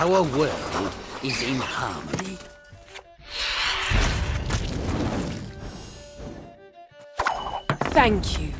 Our world is in harmony. Thank you.